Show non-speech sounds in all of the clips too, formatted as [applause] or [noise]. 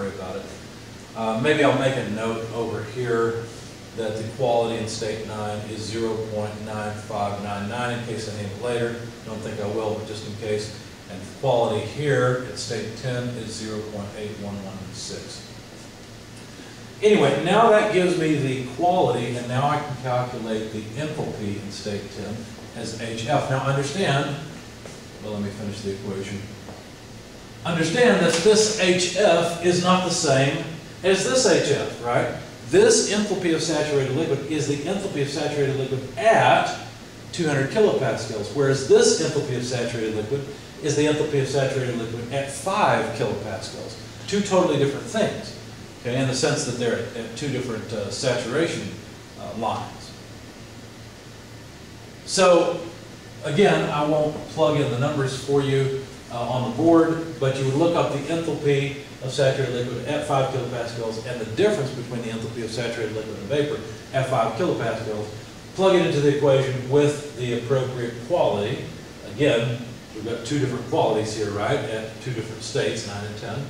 worry about it. Uh, maybe I'll make a note over here that the quality in state nine is zero point nine five nine nine in case I need it later. Don't think I will, but just in case. And quality here at state ten is zero point eight one one six. Anyway, now that gives me the quality, and now I can calculate the enthalpy in state ten as HF. Now understand, well, let me finish the equation. Understand that this HF is not the same as this HF, right? This enthalpy of saturated liquid is the enthalpy of saturated liquid at 200 kilopascals, whereas this enthalpy of saturated liquid is the enthalpy of saturated liquid at 5 kilopascals. Two totally different things, okay, in the sense that they're at, two different uh, saturation uh, lines. So, again, I won't plug in the numbers for you uh, on the board, but you would look up the enthalpy of saturated liquid at 5 kilopascals and the difference between the enthalpy of saturated liquid and vapor at 5 kilopascals, plug it into the equation with the appropriate quality. Again, we've got two different qualities here, right, at two different states, 9 and 10.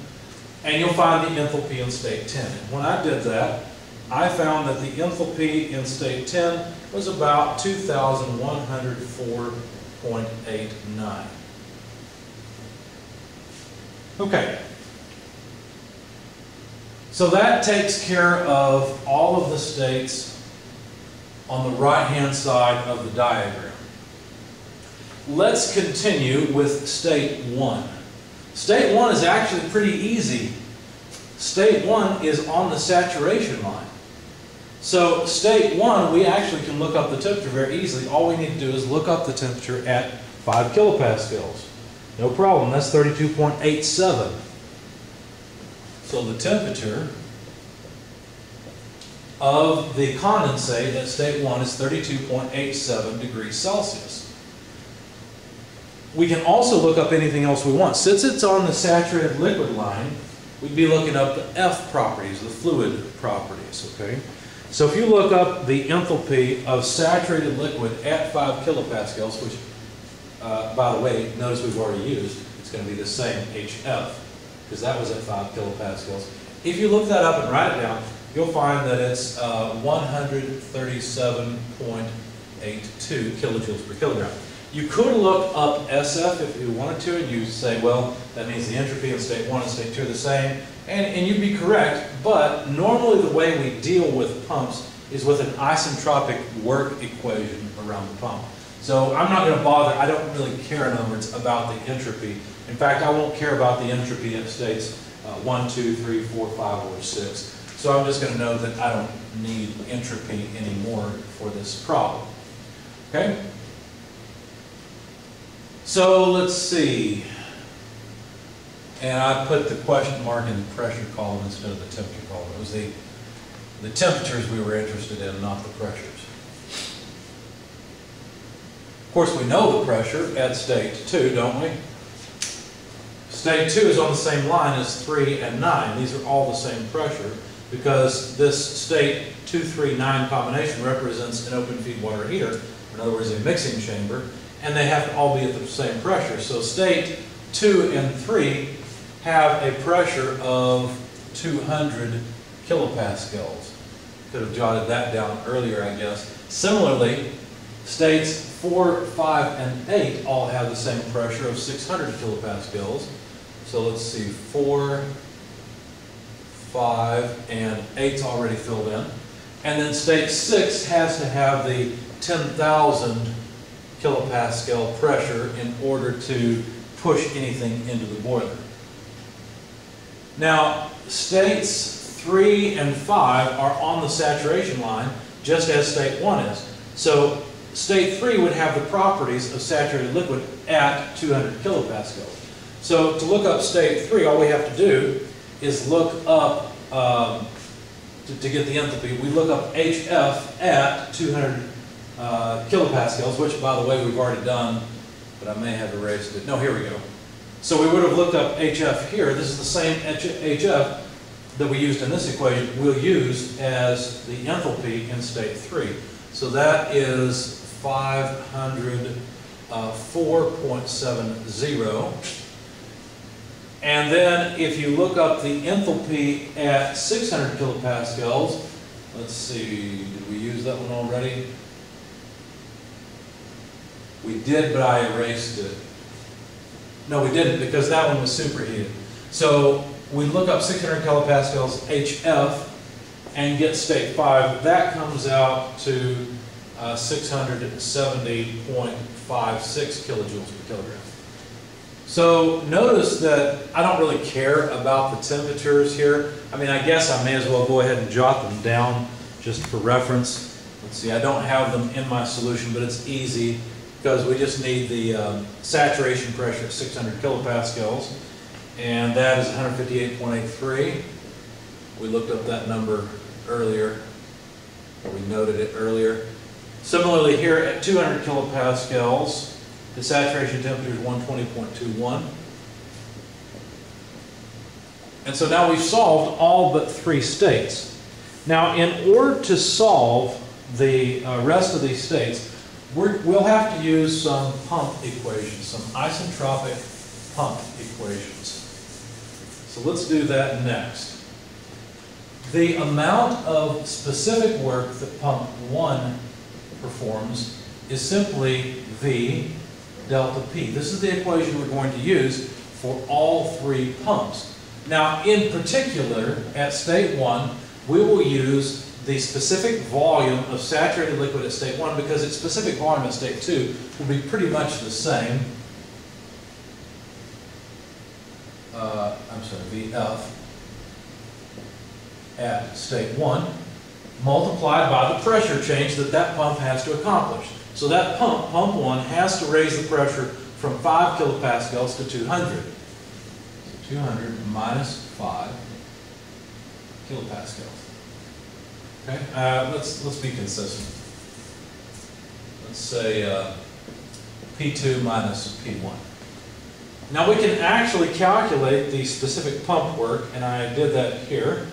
And you'll find the enthalpy in state 10. And when I did that, I found that the enthalpy in state 10 was about 2,104.89. Okay. So that takes care of all of the states on the right-hand side of the diagram. Let's continue with state 1. State 1 is actually pretty easy. State 1 is on the saturation line. So state 1, we actually can look up the temperature very easily. All we need to do is look up the temperature at 5 kilopascals. No problem, that's 32.87. So the temperature of the condensate at state 1 is 32.87 degrees Celsius. We can also look up anything else we want. Since it's on the saturated liquid line, we'd be looking up the F properties, the fluid properties, okay? So if you look up the enthalpy of saturated liquid at 5 kilopascals, which, uh, by the way, notice we've already used, it's going to be the same HF, because that was at 5 kilopascals. If you look that up and write it down, you'll find that it's uh, 137.82 kilojoules per kilogram. You could look up SF if you wanted to, and you say, well, that means the entropy in state 1 and state 2 are the same, and, and you'd be correct, but normally the way we deal with pumps is with an isentropic work equation around the pump. So I'm not going to bother, I don't really care, in other words, about the entropy. In fact, I won't care about the entropy at states uh, 1, 2, 3, 4, 5, or 6. So I'm just going to know that I don't need entropy anymore for this problem. Okay? So let's see. And I put the question mark in the pressure column instead of the temperature column. It was the, the temperatures we were interested in, not the pressures. Of course, we know the pressure at state 2, don't we? State 2 is on the same line as 3 and 9. These are all the same pressure because this state 239 combination represents an open feed water heater, in other words, a mixing chamber, and they have to all be at the same pressure. So state 2 and 3 have a pressure of 200 kilopascals. Could have jotted that down earlier, I guess. Similarly, states 4, 5, and 8 all have the same pressure of 600 kilopascals. So let's see, 4, 5, and 8's already filled in. And then state 6 has to have the 10,000 kilopascal pressure in order to push anything into the boiler. Now, states 3 and 5 are on the saturation line, just as state 1 is. So state 3 would have the properties of saturated liquid at 200 kilopascals. So to look up state 3, all we have to do is look up, um, to, to, get the enthalpy, we look up HF at 200 uh, kilopascals, which by the way we've already done, but I may have erased it. No, here we go. So we would have looked up HF here. This is the same HF that we used in this equation we'll use as the enthalpy in state 3. So that is 504.70. Uh, and then if you look up the enthalpy at 600 kilopascals, let's see, did we use that one already? We did, but I erased it. No, we didn't, because that one was superheated. So we look up 600 kilopascals HF and get state 5. That comes out to uh, 670.56 kilojoules per kilogram. So notice that I don't really care about the temperatures here. I mean, I guess I may as well go ahead and jot them down just for reference. Let's see, I don't have them in my solution, but it's easy because we just need the um, saturation pressure at 600 kilopascals, and that is 158.83. We looked up that number earlier, or we noted it earlier. Similarly, here at 200 kilopascals, the saturation temperature is 120.21. And so now we've solved all but three states. Now, in order to solve the uh, rest of these states, we will have to use some pump equations, some isentropic pump equations. So let's do that next. The amount of specific work that pump 1 performs is simply V delta P. This is the equation we're going to use for all three pumps. Now, in particular, at state 1, we will use the specific volume of saturated liquid at state 1 because its specific volume at state 2 will be pretty much the same. Uh, I'm sorry, VF at state 1 multiplied by the pressure change that that pump has to accomplish. So that pump, pump 1, has to raise the pressure from 5 kilopascals to 200. So 200 minus 5 kilopascals. Okay, uh, let's, let's be consistent. Let's say uh, P2 minus P1. Now we can actually calculate the specific pump work, and I did that here.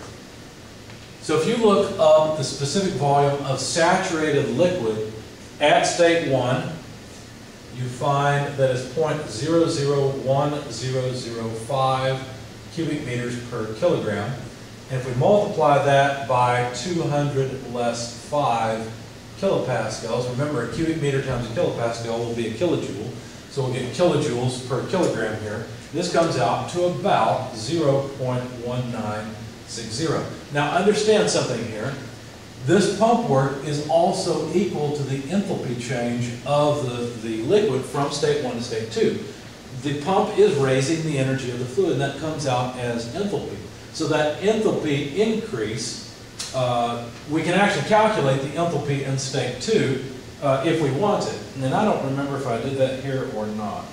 So if you look up the specific volume of saturated liquid at state 1, you find that it's 0.001005 cubic meters per kilogram. And if we multiply that by 200 less 5 kilopascals, remember a cubic meter times a kilopascal will be a kilojoule, so we'll get kilojoules per kilogram here. This comes out to about 0.1960. Now understand something here. This pump work is also equal to the enthalpy change of the, the liquid from state 1 to state 2. The pump is raising the energy of the fluid, and that comes out as enthalpy. So that enthalpy increase, uh, we can actually calculate the enthalpy in state 2 uh, if we wanted. And I don't remember if I did that here or not.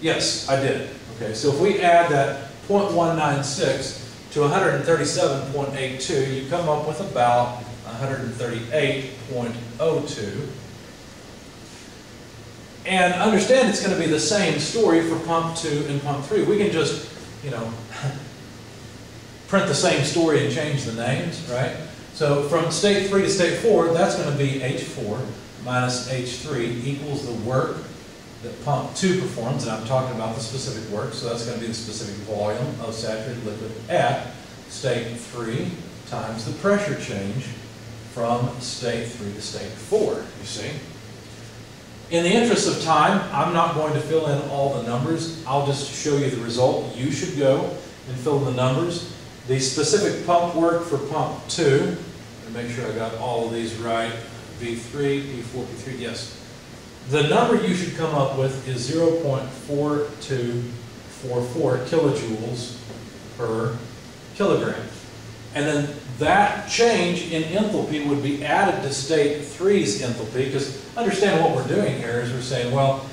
Yes, I did. Okay, so if we add that 0.196 to 137.82, you come up with about 138.02. And understand it's going to be the same story for pump 2 and pump 3. We can just you know, [laughs] print the same story and change the names, right? So from state 3 to state 4, that's going to be H4 minus H3 equals the work that pump 2 performs, and I'm talking about the specific work, so that's going to be the specific volume of saturated liquid at state 3 times the pressure change from state 3 to state 4, you see? In the interest of time, I'm not going to fill in all the numbers. I'll just show you the result. You should go and fill in the numbers. The specific pump work for pump 2, and make sure I got all of these right, V3, V4, V3, yes. The number you should come up with is 0.4244 kilojoules per kilogram. And then that change in enthalpy would be added to state 3's enthalpy, because understand what we're doing here is we're saying, well,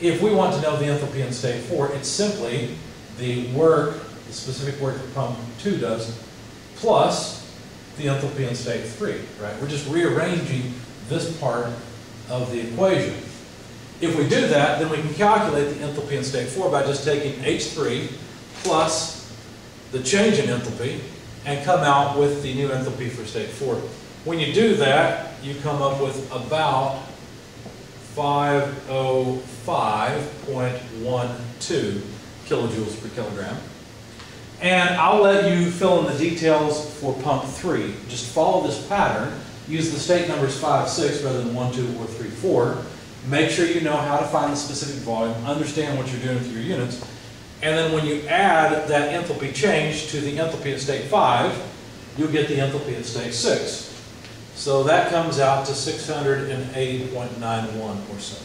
if we want to know the enthalpy in state 4, it's simply the work, the specific work that pump 2 does, plus the enthalpy in state 3, right? We're just rearranging this part of the equation. If we do that, then we can calculate the enthalpy in state 4 by just taking H3 plus the change in enthalpy and come out with the new enthalpy for state 4. When you do that, you come up with about 505.12 kilojoules per kilogram. And I'll let you fill in the details for pump three. Just follow this pattern. Use the state numbers five, six rather than one, two, or three, four. Make sure you know how to find the specific volume, understand what you're doing with your units. And then when you add that enthalpy change to the enthalpy at state five, you'll get the enthalpy at state six. So that comes out to 680.91 or so.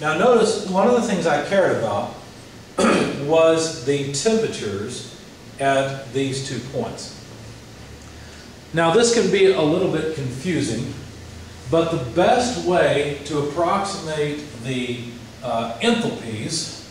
Now notice, one of the things I cared about [clears throat] was the temperatures at these two points. Now this can be a little bit confusing, but the best way to approximate the uh, enthalpies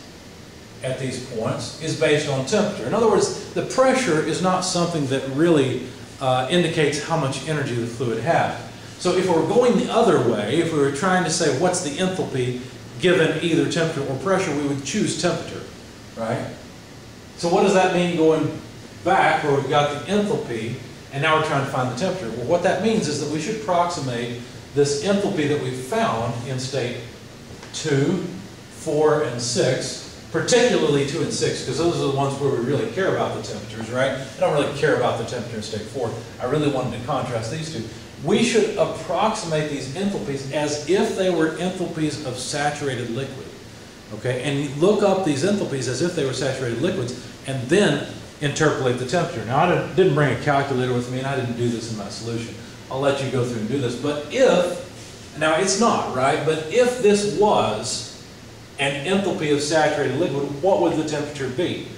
at these points is based on temperature. In other words, the pressure is not something that really uh, indicates how much energy the fluid has. So if we're going the other way, if we were trying to say what's the enthalpy given either temperature or pressure, we would choose temperature, right? So what does that mean going back where we've got the enthalpy and now we're trying to find the temperature? Well, what that means is that we should approximate this enthalpy that we found in state 2, 4, and 6 particularly 2 and 6, because those are the ones where we really care about the temperatures, right? I don't really care about the temperature in state 4. I really wanted to contrast these two. We should approximate these enthalpies as if they were enthalpies of saturated liquid, okay? And look up these enthalpies as if they were saturated liquids, and then interpolate the temperature. Now, I didn't bring a calculator with me, and I didn't do this in my solution. I'll let you go through and do this. But if, now it's not, right? But if this was an enthalpy of saturated liquid, what would the temperature be?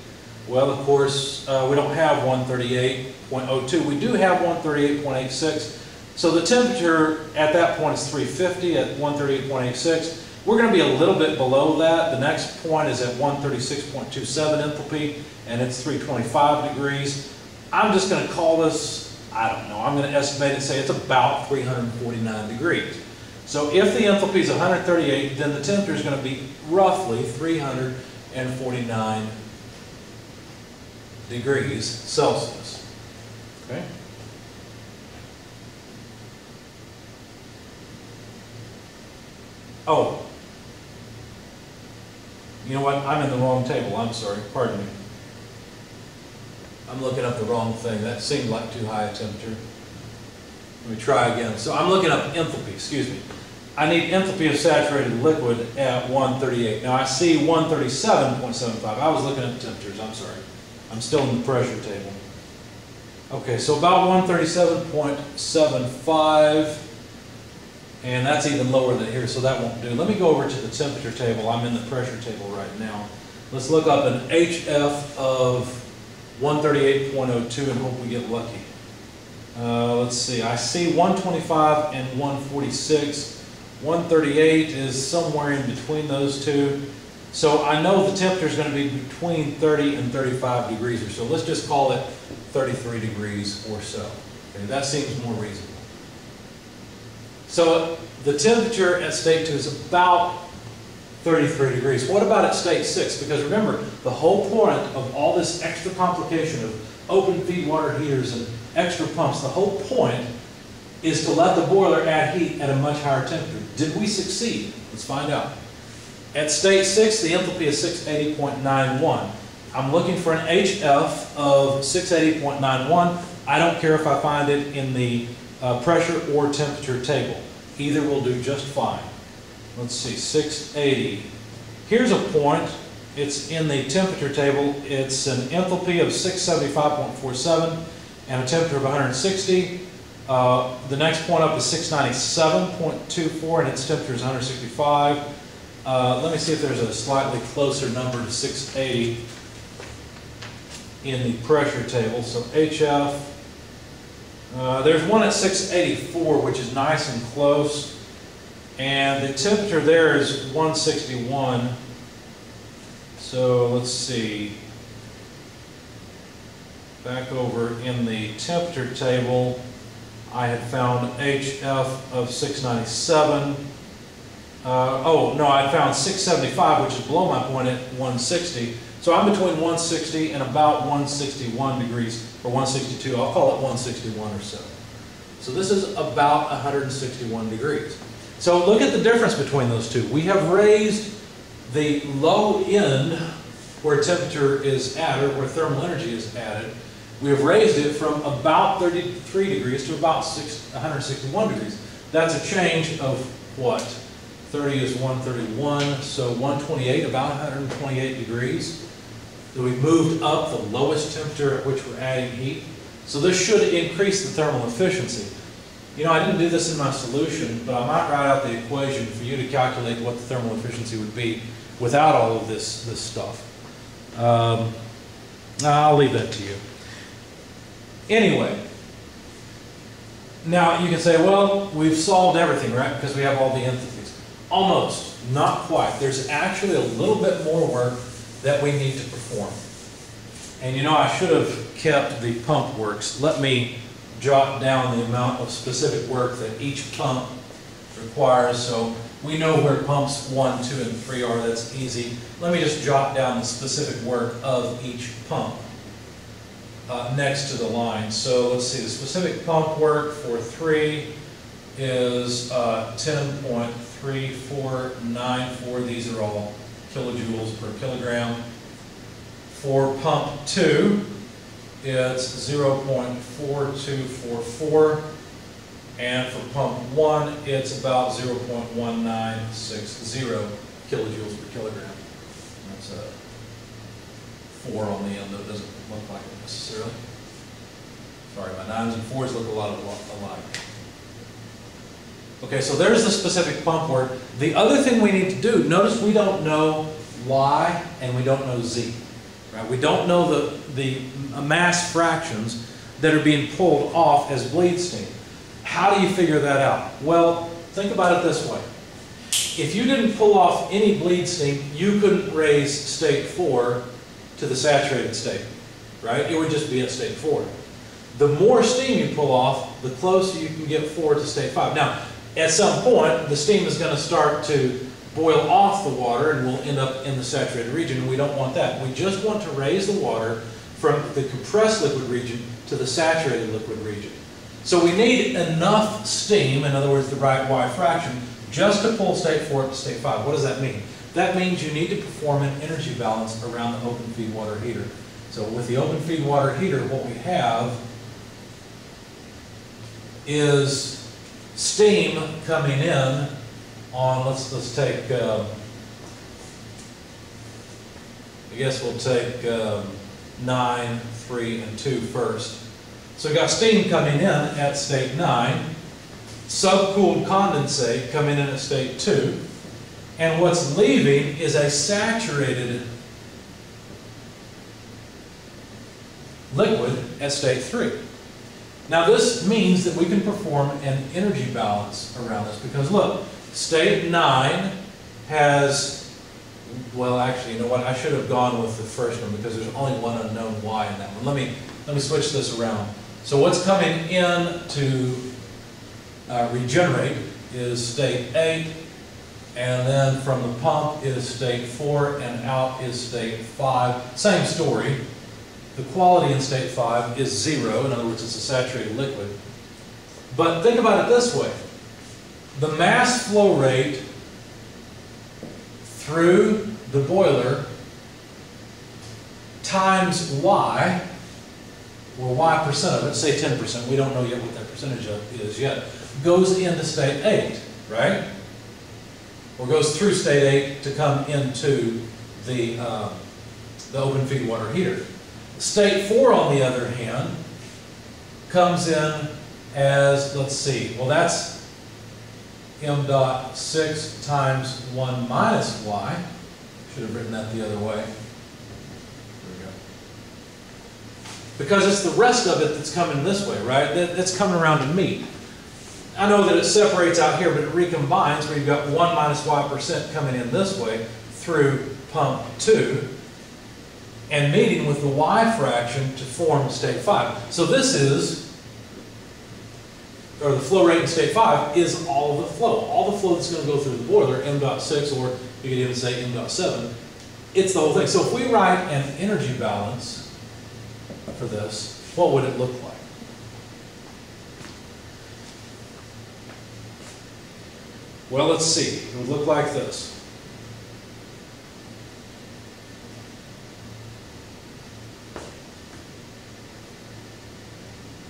Well, of course, uh, we don't have 138.02. We do have 138.86. So the temperature at that point is 350 at 138.86. We're going to be a little bit below that. The next point is at 136.27 enthalpy, and it's 325 degrees. I'm just going to call this, I don't know, I'm going to estimate and say it's about 349 degrees. So if the enthalpy is 138, then the temperature is going to be roughly 349 degrees Celsius. Okay? Oh, you know what? I'm in the wrong table. I'm sorry. Pardon me. I'm looking up the wrong thing. That seemed like too high a temperature. Let me try again. So I'm looking up enthalpy, excuse me. I need enthalpy of saturated liquid at 138. Now I see 137.75. I was looking at temperatures, I'm sorry. I'm still in the pressure table. Okay, so about 137.75, and that's even lower than here, so that won't do. Let me go over to the temperature table. I'm in the pressure table right now. Let's look up an HF of 138.02 and hope we get lucky. Uh, let's see, I see 125 and 146. 138 is somewhere in between those two. So I know the temperature is going to be between 30 and 35 degrees or so. Let's just call it 33 degrees or so. Okay, that seems more reasonable. So the temperature at state 2 is about 33 degrees. What about at state 6? Because remember, the whole point of all this extra complication of open feed water heaters and extra pumps, the whole point is to let the boiler add heat at a much higher temperature. Did we succeed? Let's find out. At state 6, the enthalpy is 680.91. I'm looking for an HF of 680.91. I don't care if I find it in the uh, pressure or temperature table. Either will do just fine. Let's see, 680. Here's a point. It's in the temperature table. It's an enthalpy of 675.47 and a temperature of 160. Uh, the next point up is 697.24 and its temperature is 165. Uh, let me see if there's a slightly closer number to 680 in the pressure table. So HF, uh, there's one at 684 which is nice and close. And the temperature there is 161. So let's see. Back over in the temperature table, I had found HF of 697. Uh, oh, no, I found 675, which is below my point at 160. So I'm between 160 and about 161 degrees, or 162. I'll call it 161 or so. So this is about 161 degrees. So look at the difference between those two. We have raised the low end where temperature is added, where thermal energy is added, we have raised it from about 33 degrees to about six- 161 degrees. That's a change of what? 30 is 131, so 128, about 128 degrees. So we've moved up the lowest temperature at which we're adding heat. So this should increase the thermal efficiency. You know, I didn't do this in my solution, but I might write out the equation for you to calculate what the thermal efficiency would be without all of this, this stuff. Um, I'll leave that to you. Anyway, now you can say, well, we've solved everything, right? Because we have all the enthalpies. Almost, not quite. There's actually a little bit more work that we need to perform. And you know, I should have kept the pump works. Let me jot down the amount of specific work that each pump requires. So we know where pumps one, two, and three are. That's easy. Let me just jot down the specific work of each pump uh, next to the line. So let's see, the specific pump work for three is uh, 10.3494. These are all kilojoules per kilogram. For pump two, it's 0.4244. And for pump one, it's about 0.1960 kilojoules per kilogram. That's a four on the end, though it doesn't look like it necessarily. Sorry, my nines and fours look a lot alike. Okay, so there's the specific pump work. The other thing we need to do, notice we don't know Y and we don't know Z. Right? We don't know the, the mass fractions that are being pulled off as bleed steam. How do you figure that out? Well, think about it this way. If you didn't pull off any bleed steam, you couldn't raise state four to the saturated state, right? It would just be at state four. The more steam you pull off, the closer you can get four to state five. Now, at some point, the steam is going to start to boil off the water and we'll end up in the saturated region, and we don't want that. We just want to raise the water from the compressed liquid region to the saturated liquid region. So we need enough steam, in other words, the right Y fraction, just to pull state four to state five. What does that mean? That means you need to perform an energy balance around the open feed water heater. So with the open feed water heater, what we have is steam coming in on, let's, let's take, um, I guess we'll take um, nine, three, and two first. So we've got steam coming in at state nine, subcooled condensate coming in at state two, and what's leaving is a saturated liquid at state three. Now this means that we can perform an energy balance around this because look, state nine has, well actually, you know what, I should have gone with the first one because there's only one unknown y in that one. Let me, let me switch this around. So what's coming in to uh, regenerate is state eight, and then from the pump is state four, and out is state five. Same story. The quality in state five is zero, in other words, it's a saturated liquid. But think about it this way. The mass flow rate through the boiler times Y, or Y percent of it, say 10%, we don't know yet what that percentage of is yet, goes into state eight, right? Or goes through state eight to come into the, uh, the open feed water heater. State four, on the other hand, comes in as, let's see, well, that's m dot 6 times 1 minus y. Should have written that the other way. There we go. Because it's the rest of it that's coming this way, right? That, that's coming around to meet. I know that it separates out here, but it recombines where you've got 1 minus y percent coming in this way through pump 2 and meeting with the y fraction to form state 5. So this is, or the flow rate in state 5 is all the flow. All the flow that's going to go through the boiler, m dot 6, or you could even say m dot 7. It's the whole thing. So if we write an energy balance for this, what would it look like? Well, let's see. It would look like this.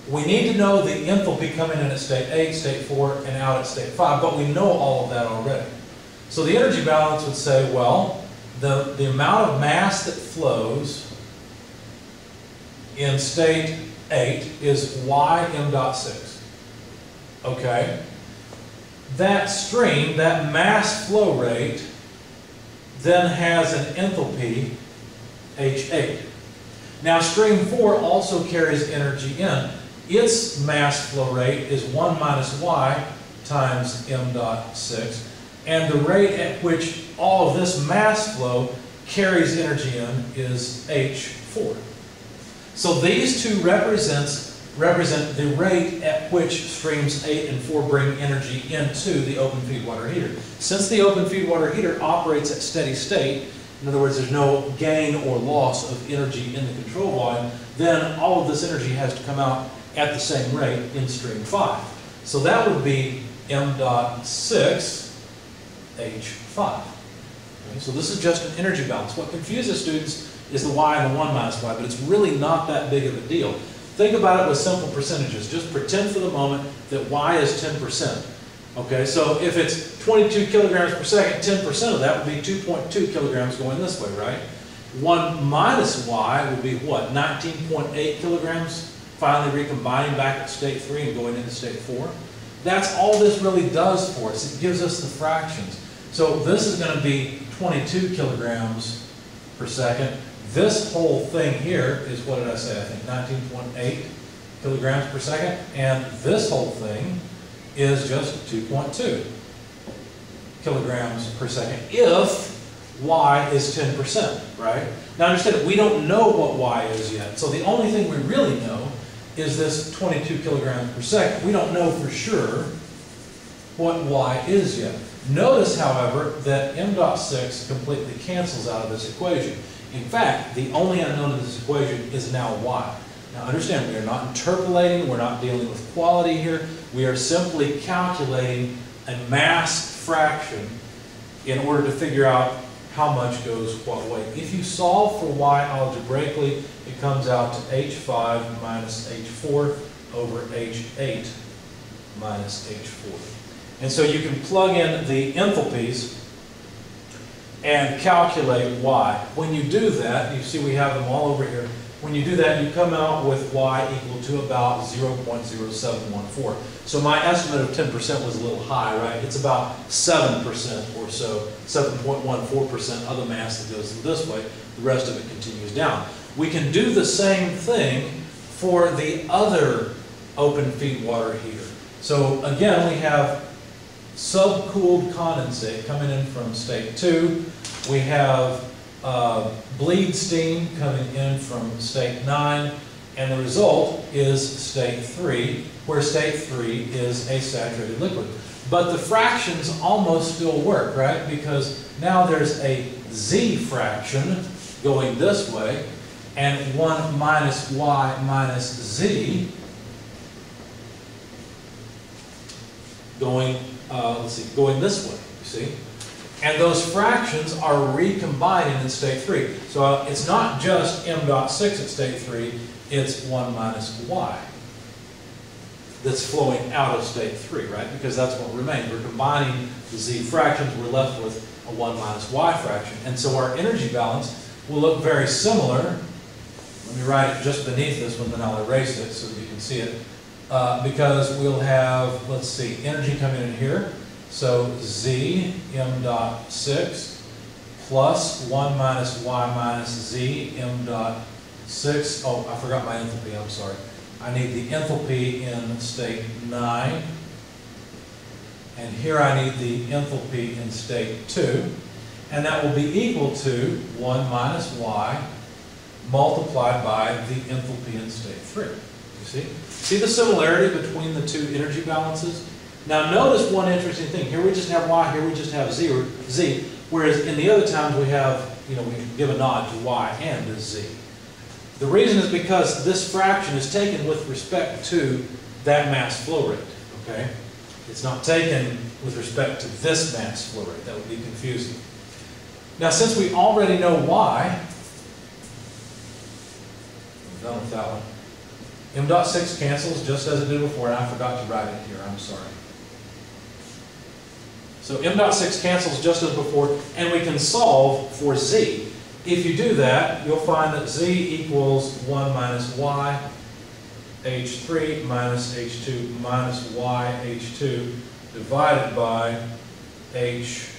We need to know the enthalpy coming in at state eight, state four, and out at state five, but we know all of that already. So the energy balance would say, well, the, the amount of mass that flows in state eight is y m dot six. Okay? That stream, that mass flow rate, then has an enthalpy H8. Now stream 4 also carries energy in. Its mass flow rate is 1 minus y times m dot 6. And the rate at which all of this mass flow carries energy in is H4. So these two represents, represent the rate at which streams 8 and 4 bring energy into the open feed water heater. Since the open feed water heater operates at steady state, in other words, there's no gain or loss of energy in the control volume, then all of this energy has to come out at the same rate in stream 5. So that would be m dot 6 H5. Okay, so this is just an energy balance. What confuses students is the y and the 1 minus y, but it's really not that big of a deal. Think about it with simple percentages. Just pretend for the moment that y is 10%. Okay, so if it's 22 kilograms per second, 10% of that would be 2.2 kilograms going this way, right? 1 minus y would be what? 19.8 kilograms finally recombining back at state 3 and going into state 4? That's all this really does for us. It gives us the fractions. So this is going to be 22 kilograms per second. This whole thing here is, what did I say? I think 19.8 kilograms per second. And this whole thing is just 2.2 kilograms per second if y is 10%, right? Now understand, we don't know what y is yet. So the only thing we really know is this 22 kilograms per second. We don't know for sure what y is yet. Notice, however, that m dot 6 completely cancels out of this equation. In fact, the only unknown in this equation is now y. Now understand, we are not interpolating, we're not dealing with quality here. We are simply calculating a mass fraction in order to figure out how much goes what way. If you solve for y algebraically, it comes out to h5 minus h4 over h8 minus h4. And so you can plug in the enthalpies and calculate y. When you do that, you see we have them all over here. When you do that, you come out with y equal to about 0.0714. So my estimate of 10% was a little high, right? It's about 7% or so, 7.14% of the mass that goes this way. The rest of it continues down. We can do the same thing for the other open feed water heater. So again, we have subcooled condensate coming in from state 2. We have uh, bleed steam coming in from state 9, and the result is state 3, where state 3 is a saturated liquid. But the fractions almost still work, right? Because now there's a z fraction going this way, and 1 minus y minus z going, uh, let's see, going this way, you see? And those fractions are recombining in state 3. So uh, it's not just m dot 6 at state 3, it's 1 minus y that's flowing out of state 3, right? Because that's what remains. We're combining the z fractions, we're left with a 1 minus y fraction. And so our energy balance will look very similar. Let me write it just beneath this one, then I'll erase it so that you can see it. Uh, because we'll have, let's see, energy coming in here. So z m dot 6 plus 1 minus y minus z m dot 6. Oh, I forgot my enthalpy, I'm sorry. I need the enthalpy in state 9. And here I need the enthalpy in state 2. And that will be equal to 1 minus y multiplied by the enthalpy in state 3. You see? See the similarity between the two energy balances? Now notice one interesting thing. Here we just have y, here we just have z, z, whereas in the other times we have, you know, we give a nod to y and to z. The reason is because this fraction is taken with respect to that mass flow rate, okay? It's not taken with respect to this mass flow rate. That would be confusing. Now since we already know y, done with that one. M dot six cancels just as it did before, and I forgot to write it here, I'm sorry. So M dot six cancels just as before, and we can solve for Z. If you do that, you'll find that Z equals one minus Y, H3 minus H2 minus Y H2 divided by H9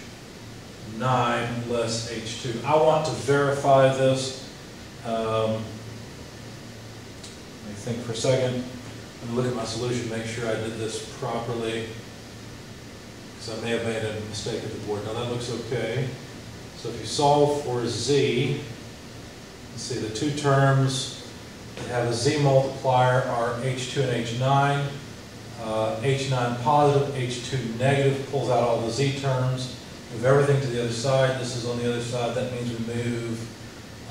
less H2. I want to verify this. Um, let me think for a second. Let me look at my solution, make sure I did this properly. Because I may have made a mistake at the board. Now that looks okay. So if you solve for Z, see, the two terms that have a Z multiplier are H2 and H9. Uh, H9 positive, H2 negative pulls out all the Z terms. Move everything to the other side. This is on the other side. That means we move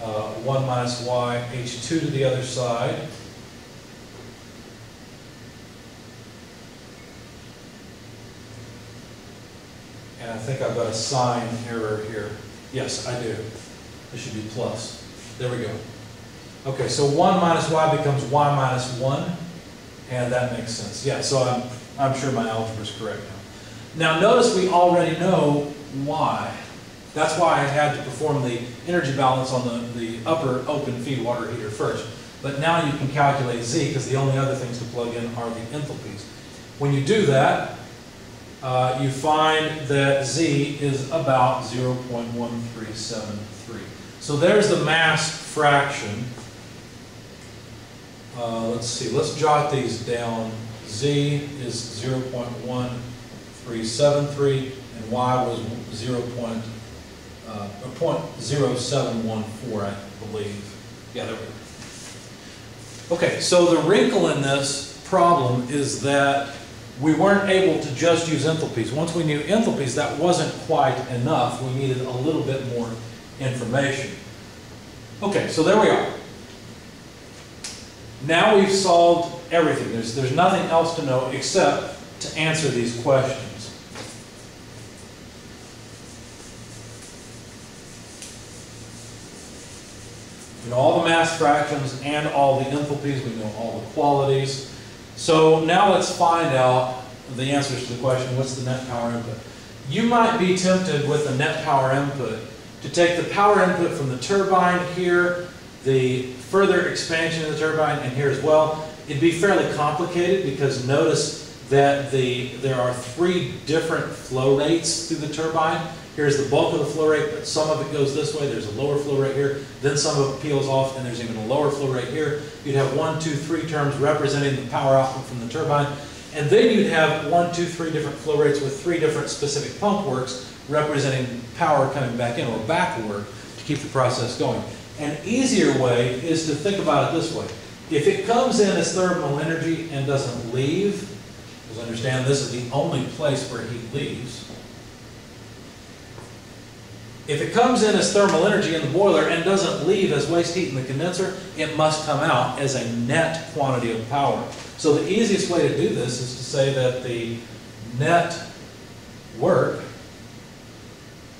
uh, 1 minus Y, H2 to the other side. And I think I've got a sign error here. Yes, I do. It should be plus. There we go. Okay, so 1 minus y becomes y minus 1, and that makes sense. Yeah, so I'm, I'm sure my algebra is correct now. Now notice we already know y. That's why I had to perform the energy balance on the, the upper open feed water heater first. But now you can calculate z, because the only other things to plug in are the enthalpies. When you do that, uh, you find that z is about 0.1373. So there's the mass fraction. Uh, let's see, let's jot these down. z is 0.1373 and y was 0. Point, uh, 0.0714, I believe. Yeah, there we go. Okay, so the wrinkle in this problem is that we weren't able to just use enthalpies. Once we knew enthalpies, that wasn't quite enough. We needed a little bit more information. Okay, so there we are. Now we've solved everything. There's, there's nothing else to know except to answer these questions. We know all the mass fractions and all the enthalpies. We know all the qualities. So now let's find out the answers to the question, what's the net power input? You might be tempted with the net power input to take the power input from the turbine here, the further expansion of the turbine, and here as well. It'd be fairly complicated because notice that the, there are three different flow rates through the turbine. Here's the bulk of the flow rate, but some of it goes this way. There's a lower flow rate here. Then some of it peels off, and there's even a lower flow rate here. You'd have one, two, three terms representing the power output from the turbine. And then you'd have one, two, three different flow rates with three different specific pump works representing power coming back in or back work to keep the process going. An easier way is to think about it this way. If it comes in as thermal energy and doesn't leave, because understand this is the only place where heat leaves. If it comes in as thermal energy in the boiler and doesn't leave as waste heat in the condenser, it must come out as a net quantity of power. So the easiest way to do this is to say that the net work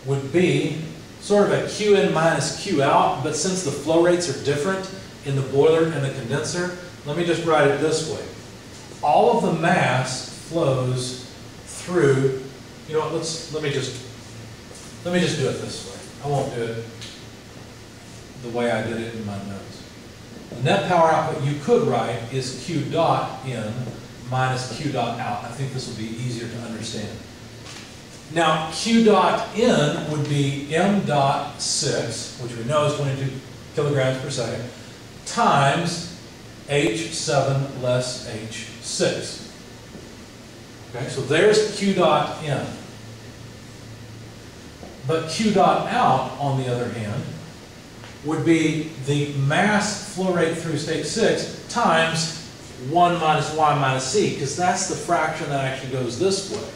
would be sort of a Q in minus Q out, but since the flow rates are different in the boiler and the condenser, let me just write it this way. All of the mass flows through, you know what, let's, let me just, let me just do it this way. I won't do it the way I did it in my notes. The net power output you could write is Q dot in minus Q dot out. I think this will be easier to understand. Now, Q dot in would be M dot 6, which we know is 22 kilograms per second, times H7 less H6. Okay, so there's Q dot in. But Q dot out, on the other hand, would be the mass flow rate through state 6 times 1 minus y minus z, because that's the fraction that actually goes this way.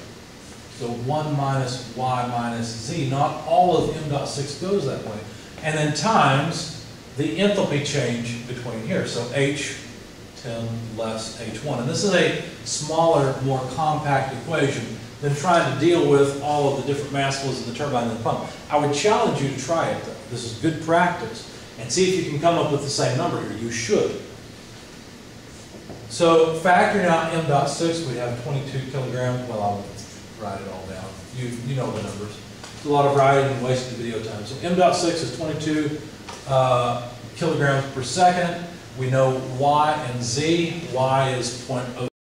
So 1 minus y minus z, not all of m dot 6 goes that way. And then times the enthalpy change between here. So H 10 less H1. And this is a smaller, more compact equation than trying to deal with all of the different mass flows in the turbine and the pump. I would challenge you to try it though. This is good practice. And see if you can come up with the same number here. You should. So factoring out M dot six, we have twenty-two kilograms, well, I'll write it all down, you, you know the numbers. It's a lot of writing and wasted video time. So M dot six is twenty-two, uh, kilograms per second. We know Y and Z, Y is point oh